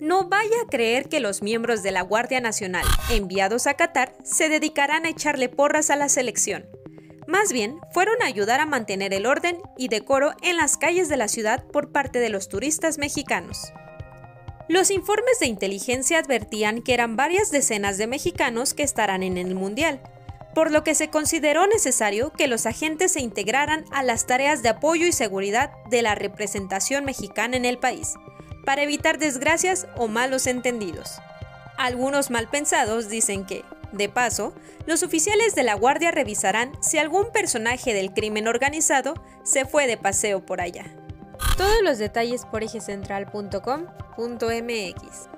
No vaya a creer que los miembros de la Guardia Nacional enviados a Qatar se dedicarán a echarle porras a la selección. Más bien, fueron a ayudar a mantener el orden y decoro en las calles de la ciudad por parte de los turistas mexicanos. Los informes de inteligencia advertían que eran varias decenas de mexicanos que estarán en el Mundial, por lo que se consideró necesario que los agentes se integraran a las tareas de apoyo y seguridad de la representación mexicana en el país, para evitar desgracias o malos entendidos. Algunos malpensados dicen que, de paso, los oficiales de la Guardia revisarán si algún personaje del crimen organizado se fue de paseo por allá. Todos los detalles por ejecentral.com.mx.